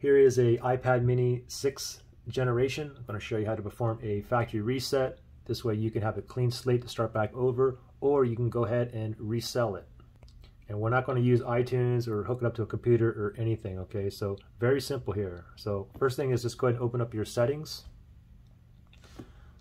Here is a iPad mini 6 generation. I'm going to show you how to perform a factory reset. This way you can have a clean slate to start back over or you can go ahead and resell it. And we're not going to use iTunes or hook it up to a computer or anything, okay? So very simple here. So first thing is just go ahead and open up your settings.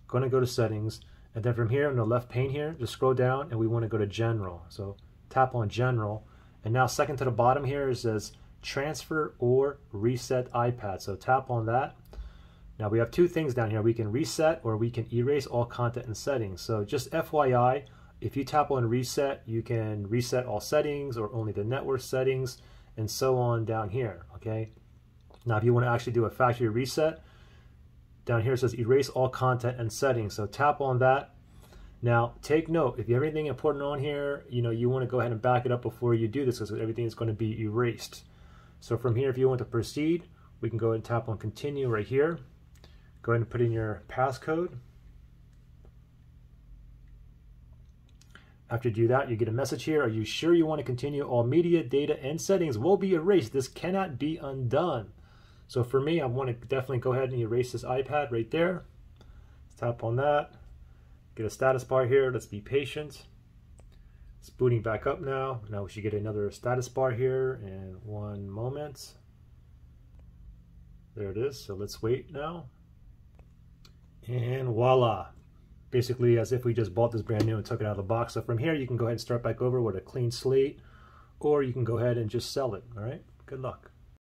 Going to go to settings and then from here on the left pane here, just scroll down and we want to go to general. So tap on general and now second to the bottom here it says transfer or reset iPad. So tap on that. Now we have two things down here. We can reset or we can erase all content and settings. So just FYI, if you tap on reset, you can reset all settings or only the network settings and so on down here, okay? Now if you want to actually do a factory reset, down here it says erase all content and settings. So tap on that. Now take note, if you have anything important on here, you know, you want to go ahead and back it up before you do this because everything is going to be erased. So from here, if you want to proceed, we can go ahead and tap on continue right here. Go ahead and put in your passcode. After you do that, you get a message here. Are you sure you want to continue? All media, data, and settings will be erased. This cannot be undone. So for me, I want to definitely go ahead and erase this iPad right there. Let's tap on that. Get a status bar here. Let's be patient. It's booting back up now. Now we should get another status bar here and one moment. There it is. So let's wait now. And voila. Basically as if we just bought this brand new and took it out of the box. So from here you can go ahead and start back over with a clean slate or you can go ahead and just sell it. All right. Good luck.